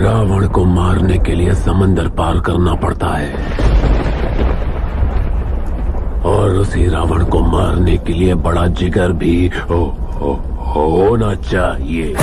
रावण को मारने के लिए समंदर पार करना पड़ता है। और उसी रावण को मारने के लिए बड़ा जिगर भी हो, हो, होना चाहिए।